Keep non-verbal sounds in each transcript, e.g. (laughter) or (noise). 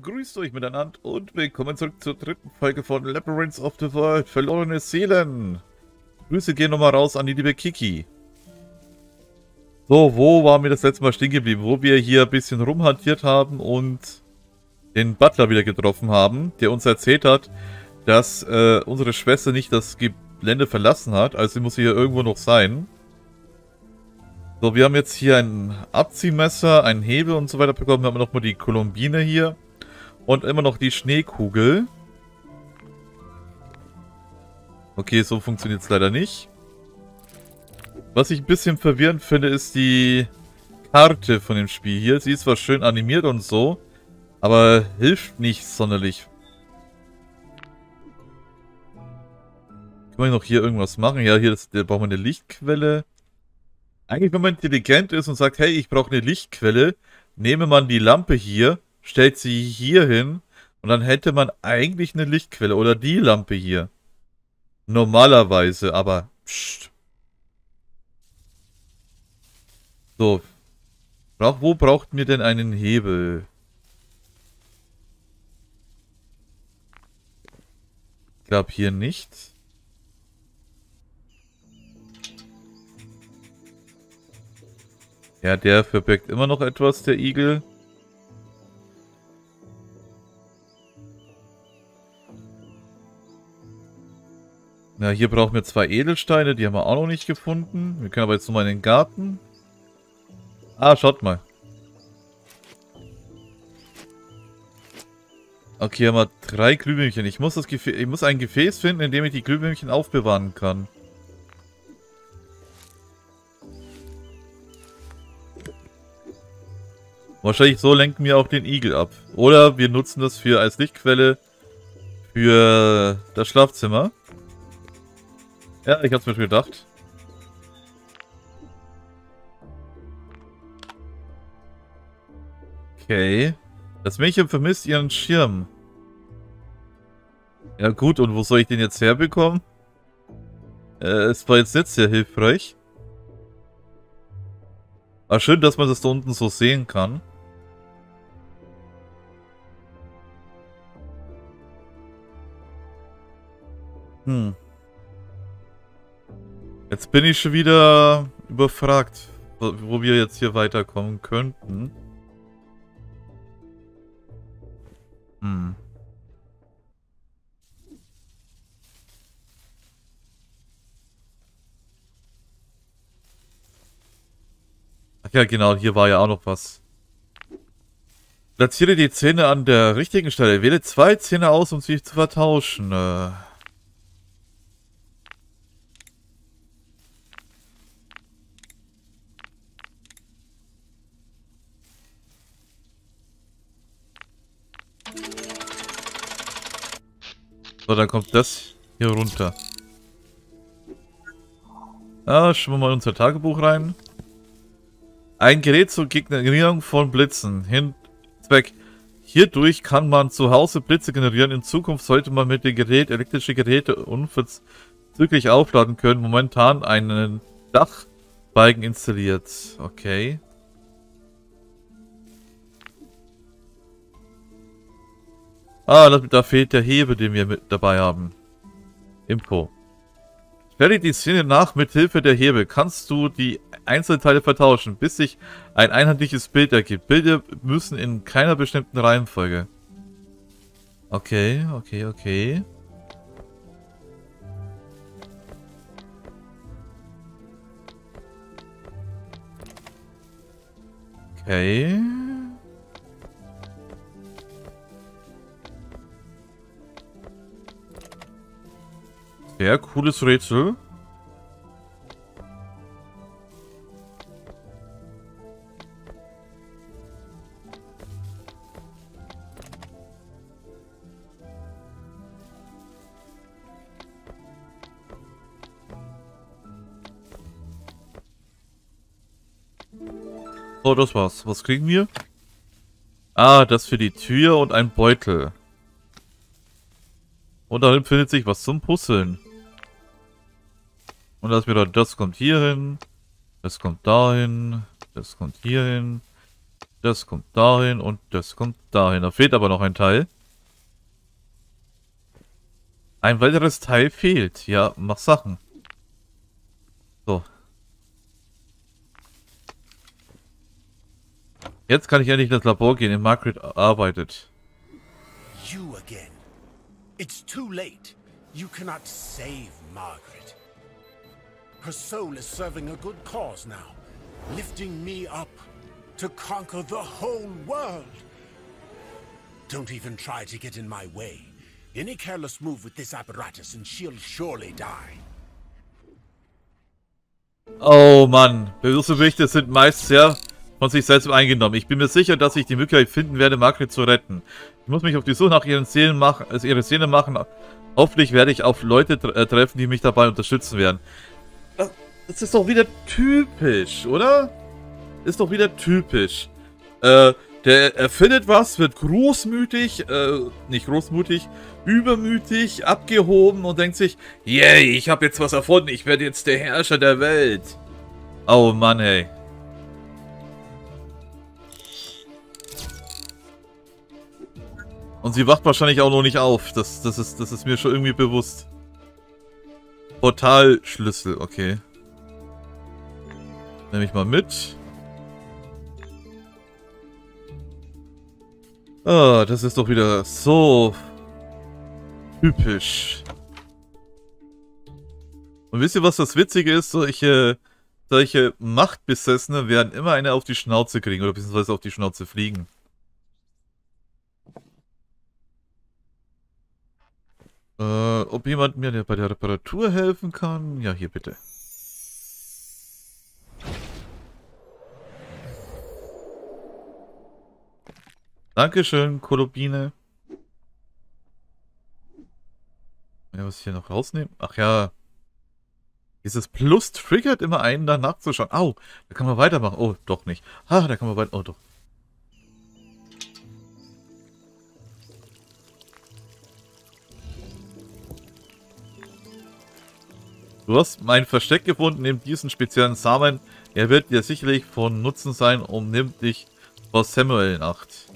Grüßt euch miteinander und willkommen zurück zur dritten Folge von Labyrinths of the World, verlorene Seelen. Grüße gehen nochmal raus an die liebe Kiki. So, wo waren wir das letzte Mal stehen geblieben? Wo wir hier ein bisschen rumhantiert haben und den Butler wieder getroffen haben, der uns erzählt hat, dass äh, unsere Schwester nicht das Gelände verlassen hat, also sie muss hier irgendwo noch sein. So, wir haben jetzt hier ein Abziehmesser, ein Hebel und so weiter bekommen. Wir haben nochmal die Kolumbine hier. Und immer noch die Schneekugel. Okay, so funktioniert es leider nicht. Was ich ein bisschen verwirrend finde, ist die Karte von dem Spiel hier. Sie ist zwar schön animiert und so, aber hilft nicht sonderlich. Kann man noch hier irgendwas machen? Ja, hier ist, da brauchen wir eine Lichtquelle. Eigentlich, wenn man intelligent ist und sagt, hey, ich brauche eine Lichtquelle, nehme man die Lampe hier, stellt sie hier hin und dann hätte man eigentlich eine Lichtquelle oder die Lampe hier. Normalerweise, aber pst. So. Wo braucht mir denn einen Hebel? Ich glaube hier nicht. Ja, der verbirgt immer noch etwas, der Igel. Ja, hier brauchen wir zwei Edelsteine, die haben wir auch noch nicht gefunden. Wir können aber jetzt nochmal in den Garten. Ah, schaut mal. Okay, haben wir drei Glühwürmchen. Ich muss, das ich muss ein Gefäß finden, in dem ich die Glühwürmchen aufbewahren kann. Wahrscheinlich so lenken wir auch den Igel ab. Oder wir nutzen das für als Lichtquelle für das Schlafzimmer. Ja, ich hab's mir schon gedacht. Okay. Das Mädchen vermisst ihren Schirm. Ja gut, und wo soll ich den jetzt herbekommen? Äh, es war jetzt nicht sehr hilfreich. Aber schön, dass man das da unten so sehen kann. Hm. Jetzt bin ich schon wieder überfragt, wo wir jetzt hier weiterkommen könnten. Hm. Ach ja, genau, hier war ja auch noch was. Platziere die Zähne an der richtigen Stelle. Wähle zwei Zähne aus, um sie zu vertauschen. Äh So, dann kommt das hier runter. Ah, schauen wir mal in unser Tagebuch rein. Ein Gerät zur Generierung von Blitzen. Hin Zweck. Hierdurch kann man zu Hause Blitze generieren. In Zukunft sollte man mit dem Gerät elektrische Geräte unverzüglich aufladen können. Momentan einen Dachbalken installiert. Okay. Ah, da fehlt der Hebel, den wir mit dabei haben. Info. Stelle die Szene nach mit Hilfe der Hebel. Kannst du die Einzelteile vertauschen, bis sich ein einheitliches Bild ergibt. Bilder müssen in keiner bestimmten Reihenfolge. Okay, okay, okay. Okay. Sehr cooles Rätsel. So, das war's. Was kriegen wir? Ah, das für die Tür und ein Beutel. Und darin findet sich was zum Puzzeln. Und das wieder, das kommt hier hin, das kommt dahin, das kommt hier hin, Das kommt dahin und das kommt dahin. Da fehlt aber noch ein Teil. Ein weiteres Teil fehlt. Ja, mach Sachen. So. Jetzt kann ich endlich in das Labor gehen, in Margaret arbeitet. You again. It's too late. You cannot save Margaret. Her soul is serving a good cause now, lifting me up to conquer the whole world. Don't even try to get in my way. Any careless move with this apparatus and she'll surely die. Oh Mann, Berichte sind meist sehr von sich selbst eingenommen. Ich bin mir sicher, dass ich die Möglichkeit finden werde, Margret zu retten. Ich muss mich auf die Suche nach ihren Seelen machen, also ihre Seele machen. Hoffentlich werde ich auf Leute tre äh, treffen, die mich dabei unterstützen werden. Das ist doch wieder typisch, oder? Ist doch wieder typisch. Äh, der erfindet was, wird großmütig, äh, nicht großmutig, übermütig, abgehoben und denkt sich, yay, ich habe jetzt was erfunden, ich werde jetzt der Herrscher der Welt. Oh Mann, hey. Und sie wacht wahrscheinlich auch noch nicht auf. Das, das, ist, das ist mir schon irgendwie bewusst. Portalschlüssel, okay. Nehme ich mal mit. Ah, das ist doch wieder so typisch. Und wisst ihr, was das Witzige ist? Solche, solche Machtbesessene werden immer eine auf die Schnauze kriegen oder beziehungsweise auf die Schnauze fliegen. Äh, ob jemand mir bei der Reparatur helfen kann? Ja, hier bitte. Dankeschön, Kolobine. Ja, was ich hier noch rausnehmen? Ach ja. Dieses Plus triggert immer einen, da nachzuschauen. Au, da kann man weitermachen. Oh, doch nicht. Ah, da kann man weiter... Oh, doch. Du hast mein Versteck gefunden, nimm diesen speziellen Samen. Er wird dir sicherlich von Nutzen sein und nimm dich vor Samuel in Acht.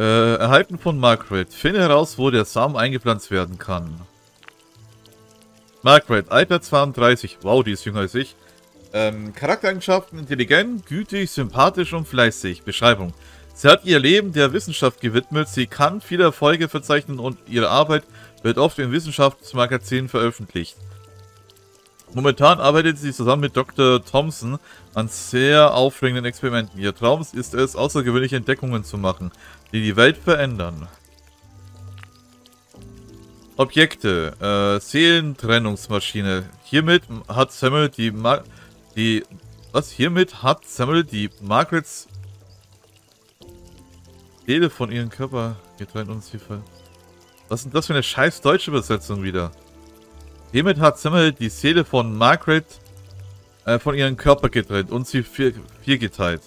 Äh, erhalten von Margaret. Finde heraus, wo der Samen eingepflanzt werden kann. Margaret, Alter 32. Wow, die ist jünger als ich. Ähm, Charaktereigenschaften, intelligent, gütig, sympathisch und fleißig. Beschreibung. Sie hat ihr Leben der Wissenschaft gewidmet, sie kann viele Erfolge verzeichnen und ihre Arbeit wird oft in Wissenschaftsmagazinen veröffentlicht. Momentan arbeitet sie zusammen mit Dr. Thompson an sehr aufregenden Experimenten. Ihr Traum ist es, außergewöhnliche Entdeckungen zu machen, die die Welt verändern. Objekte. Äh, Seelentrennungsmaschine. Hiermit hat Samuel die... Ma die was? Hiermit hat Samuel die Margarets Seele von ihrem Körper getrennt und sie ver... Was ist denn das für eine scheiß deutsche Übersetzung wieder? Hiermit hat Samuel die Seele von Margaret äh, von ihrem Körper getrennt und sie vier, vier geteilt.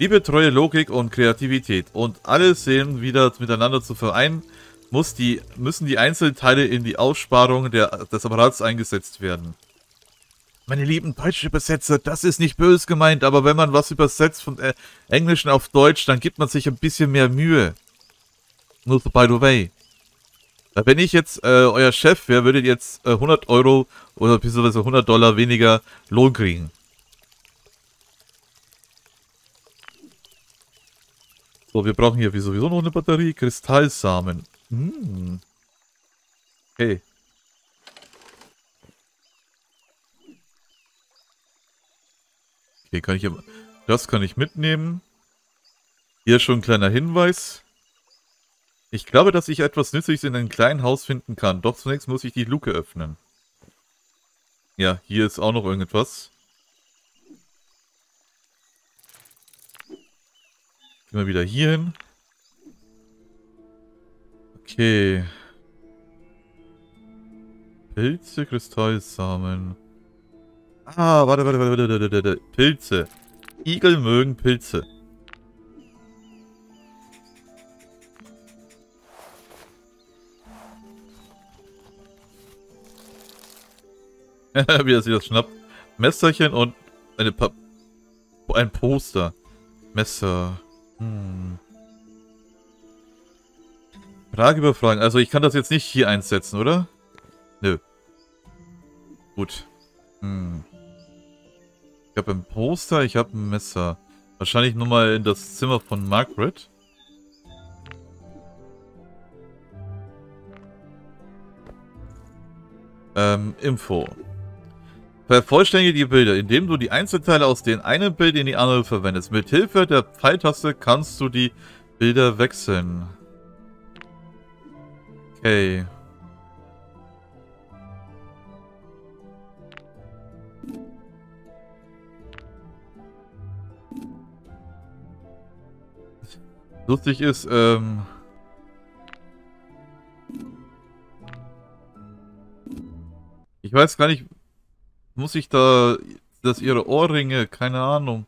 Liebe, treue Logik und Kreativität und alle Seelen wieder miteinander zu vereinen, muss die, müssen die Einzelteile in die Aussparung der, des Apparats eingesetzt werden. Meine lieben deutsche Übersetzer, das ist nicht böse gemeint, aber wenn man was übersetzt von äh, Englischen auf Deutsch, dann gibt man sich ein bisschen mehr Mühe. Nur so by the way. Wenn ich jetzt äh, euer Chef wäre, würdet ihr jetzt äh, 100 Euro oder beziehungsweise 100 Dollar weniger Lohn kriegen. So, wir brauchen hier sowieso noch eine Batterie. Kristallsamen. Hm. Okay. Okay, kann ich... Das kann ich mitnehmen. Hier schon ein kleiner Hinweis. Ich glaube, dass ich etwas Nützliches in einem kleinen Haus finden kann. Doch zunächst muss ich die Luke öffnen. Ja, hier ist auch noch irgendetwas. Gehen wir wieder hier hin. Okay. Pilze, Kristallsamen. Ah, warte, warte, warte, warte, warte. Pilze. Igel mögen Pilze. (laughs) Wie er sich das schnappt. Messerchen und Eine pa ein Poster. Messer. Hm. Frage über Fragen. Also ich kann das jetzt nicht hier einsetzen, oder? Nö. Gut. Hm. Ich habe ein Poster, ich habe ein Messer. Wahrscheinlich nur mal in das Zimmer von Margaret. Ähm, Info. Vervollständige die Bilder, indem du die Einzelteile aus dem einen Bild in die andere verwendest. Mit Hilfe der Pfeiltaste kannst du die Bilder wechseln. Okay. Lustig ist, ähm... Ich weiß gar nicht, muss ich da, dass ihre Ohrringe, keine Ahnung.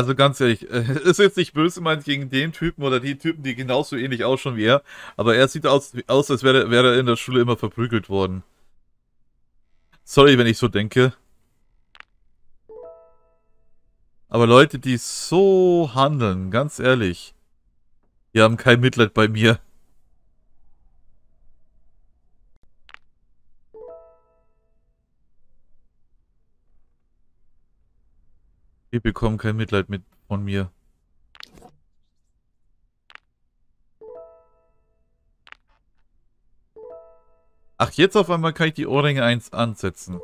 Also ganz ehrlich, es (laughs) ist jetzt nicht böse meint gegen den Typen oder die Typen, die genauso ähnlich ausschauen wie er, aber er sieht aus, aus als wäre, wäre er in der Schule immer verprügelt worden. Sorry, wenn ich so denke. Aber Leute, die so handeln, ganz ehrlich, die haben kein Mitleid bei mir. Die bekommen kein Mitleid mit von mir. Ach, jetzt auf einmal kann ich die Ohrringe 1 ansetzen.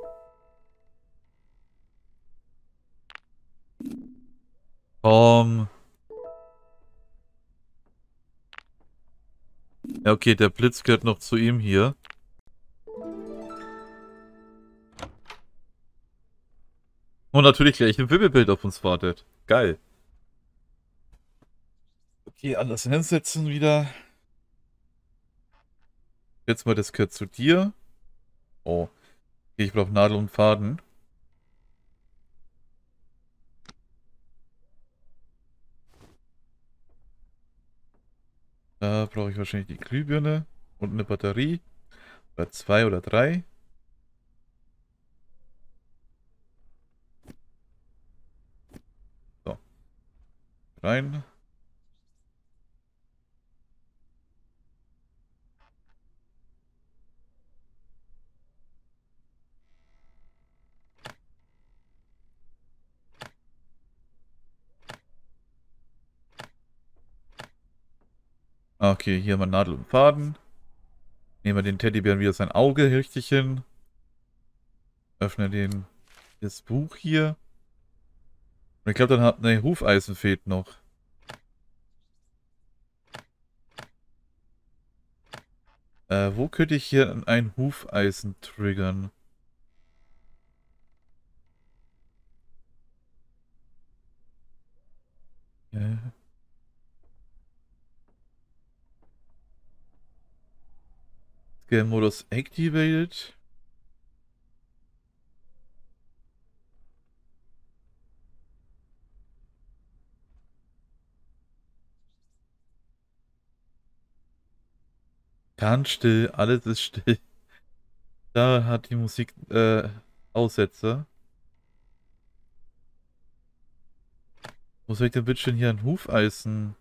Komm. Ja, okay, der Blitz gehört noch zu ihm hier. Und natürlich gleich ein Wimmelbild auf uns wartet. Geil. Okay, anders hinsetzen wieder. Jetzt mal, das gehört zu dir. Oh. Ich brauche Nadel und Faden. Da brauche ich wahrscheinlich die Glühbirne und eine Batterie. Oder zwei oder drei. Rein. Okay, hier mal Nadel und Faden. Nehmen wir den Teddybären wieder sein Auge richtig hin. Öffne den, das Buch hier. Ich glaube, dann hat eine Hufeisen fehlt noch. Äh, wo könnte ich hier ein Hufeisen triggern? Ja. Scale-Modus activated. Ganz still, alles ist still. Da hat die Musik äh, Aussetzer. Wo soll ich denn bitte hier ein Hufeisen?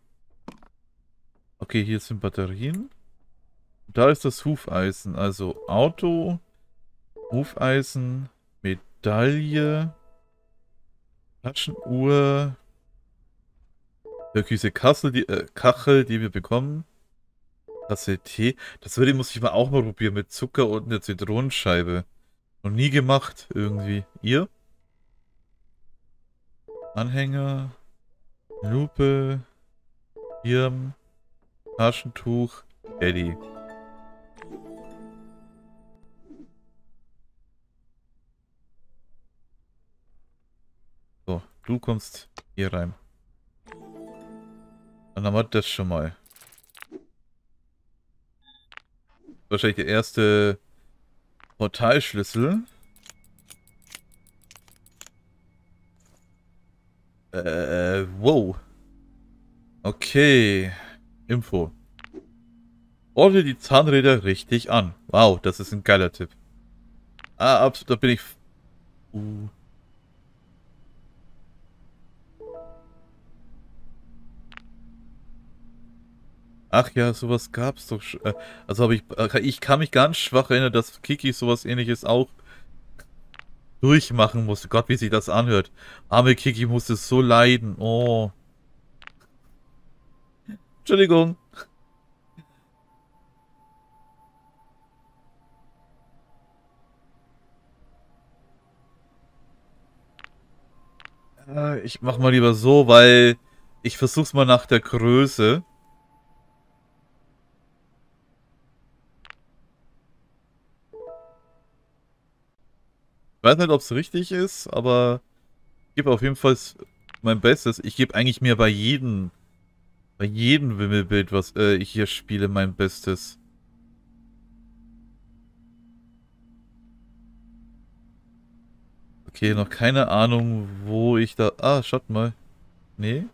Okay, hier sind Batterien. Da ist das Hufeisen. Also Auto, Hufeisen, Medaille, Taschenuhr, diese Kassel, die, äh, Kachel, die wir bekommen. Tasse Tee. Das würde muss ich mal auch mal probieren mit Zucker und einer Zitronenscheibe. Noch nie gemacht irgendwie. Ihr? Anhänger. Lupe. Schirm. Taschentuch. Eddie. So, du kommst hier rein. Dann haben wir das schon mal. Wahrscheinlich der erste Portalschlüssel. Äh, wow. Okay. Info. Ordne die Zahnräder richtig an. Wow, das ist ein geiler Tipp. Ah, ab, da bin ich... Uh. Ach ja, sowas gab's doch schon. Äh, also habe ich, äh, ich kann mich ganz schwach erinnern, dass Kiki sowas ähnliches auch durchmachen musste. Gott, wie sich das anhört. Arme Kiki musste so leiden. Oh. Entschuldigung. Äh, ich mach mal lieber so, weil ich versuch's mal nach der Größe. Weiß nicht, ob es richtig ist, aber ich gebe auf jeden Fall mein Bestes. Ich gebe eigentlich mir bei jedem, bei jedem Wimmelbild, was äh, ich hier spiele, mein Bestes. Okay, noch keine Ahnung, wo ich da... Ah, schaut mal. Nee?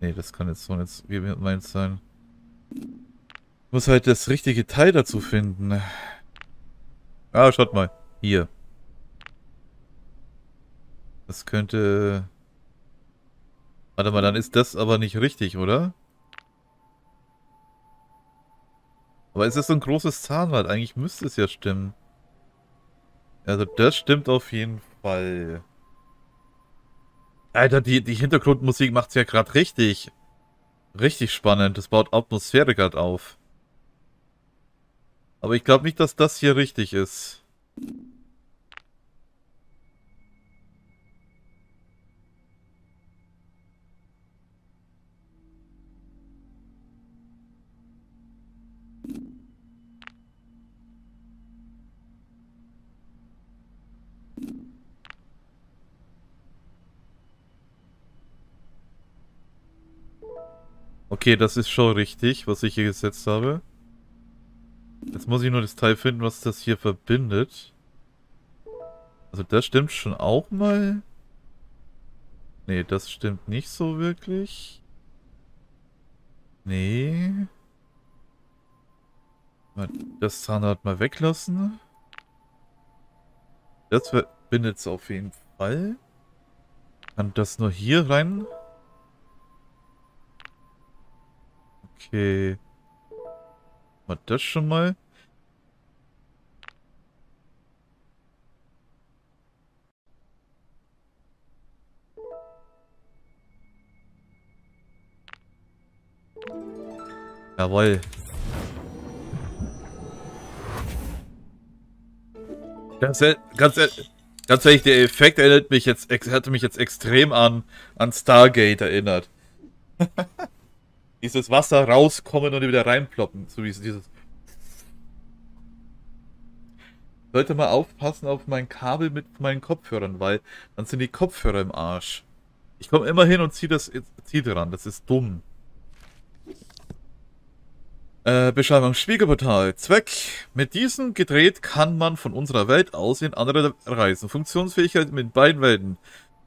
Nee, das kann jetzt so nicht gemeint sein. Ich muss halt das richtige Teil dazu finden. Ah, schaut mal. Hier. Das könnte... Warte mal, dann ist das aber nicht richtig, oder? Aber ist so ein großes Zahnrad. Eigentlich müsste es ja stimmen. Also das stimmt auf jeden Fall. Alter, die, die Hintergrundmusik macht es ja gerade richtig. Richtig spannend. Das baut Atmosphäre gerade auf. Aber ich glaube nicht, dass das hier richtig ist. Okay, das ist schon richtig, was ich hier gesetzt habe. Jetzt muss ich nur das Teil finden, was das hier verbindet. Also das stimmt schon auch mal. Nee, das stimmt nicht so wirklich. Nee. Das Zahnrad mal weglassen. Das verbindet es auf jeden Fall. Kann das nur hier rein Okay. War das schon mal? Jawohl. Ganz, ganz, ganz ehrlich, der Effekt erinnert mich jetzt, hatte mich jetzt extrem an, an Stargate erinnert. (laughs) dieses Wasser rauskommen und wieder reinploppen. So wie dieses. Sollte mal aufpassen auf mein Kabel mit meinen Kopfhörern, weil dann sind die Kopfhörer im Arsch. Ich komme immer hin und ziehe das zieh dran. Das ist dumm. Äh, Beschreibung Spiegelportal. Zweck. Mit diesem gedreht kann man von unserer Welt aus in andere reisen. Funktionsfähigkeit mit beiden Welten.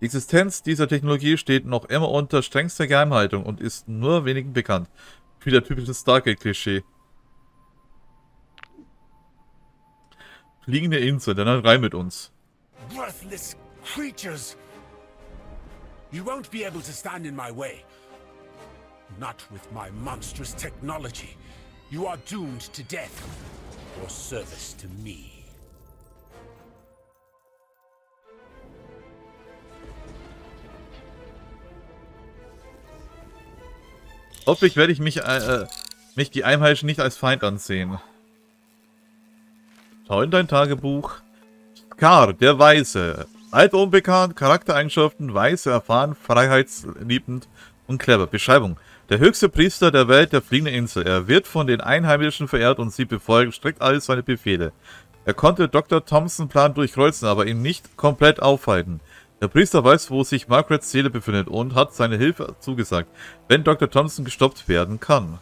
Die Existenz dieser Technologie steht noch immer unter strengster Geheimhaltung und ist nur wenigen bekannt. Wieder typisches Stargate-Klischee. Fliegende Insel, dann rein mit uns. Worthless creatures! You won't be able to stand in my way. Not with my monstrous technology. You are doomed to death or service to me. Hoffentlich werde ich mich, äh, mich die Einheimischen nicht als Feind ansehen. Schau in dein Tagebuch. Kar, der Weise. Alt unbekannt, Charaktereigenschaften, weise, erfahren, freiheitsliebend und clever. Beschreibung. Der höchste Priester der Welt der fliegenden Insel. Er wird von den Einheimischen verehrt und sie befolgen strikt alle seine Befehle. Er konnte Dr. Thompson Plan durchkreuzen, aber ihn nicht komplett aufhalten. Der Priester weiß, wo sich Margarets Seele befindet und hat seine Hilfe zugesagt, wenn Dr. Thompson gestoppt werden kann.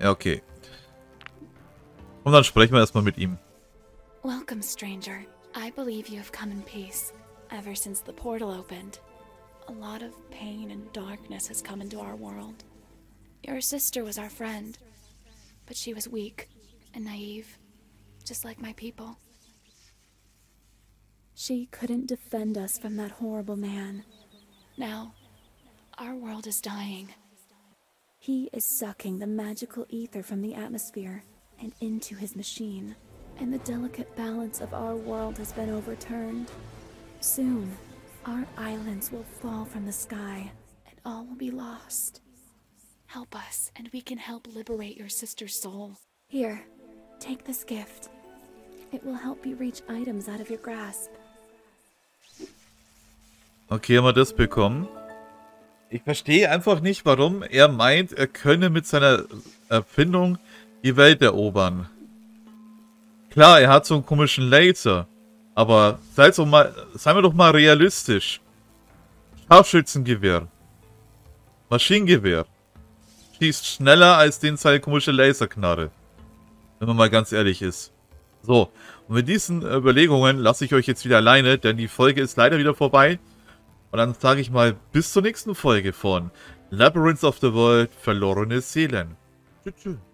Ja, okay. Und dann sprechen wir erstmal mit ihm. Welcome, stranger. I believe you have come in peace. Ever since the portal opened, a lot of pain and darkness has come into our world. Your sister was our friend, but she was weak and naive, just like my people. She couldn't defend us from that horrible man. Now, our world is dying. He is sucking the magical ether from the atmosphere and into his machine, and the delicate balance of our world has been overturned. Soon, our islands will fall from the sky, and all will be lost. Help us, and we can help liberate your sister's soul. Here, take this gift. It will help you reach items out of your grasp. Okay, haben wir das bekommen. Ich verstehe einfach nicht, warum er meint, er könne mit seiner Erfindung die Welt erobern. Klar, er hat so einen komischen Laser. Aber seid doch mal, seien wir doch mal realistisch. Scharfschützengewehr. Maschinengewehr. Schießt schneller als den seine komische Laserknarre. Wenn man mal ganz ehrlich ist. So, und mit diesen Überlegungen lasse ich euch jetzt wieder alleine, denn die Folge ist leider wieder vorbei. Und dann sage ich mal bis zur nächsten Folge von Labyrinth of the World, verlorene Seelen. Tschüss.